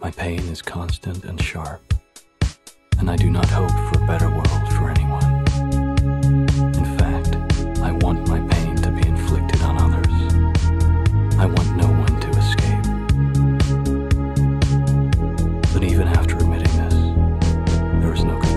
My pain is constant and sharp, and I do not hope for a better world for anyone. In fact, I want my pain to be inflicted on others. I want no one to escape. But even after admitting this, there is no.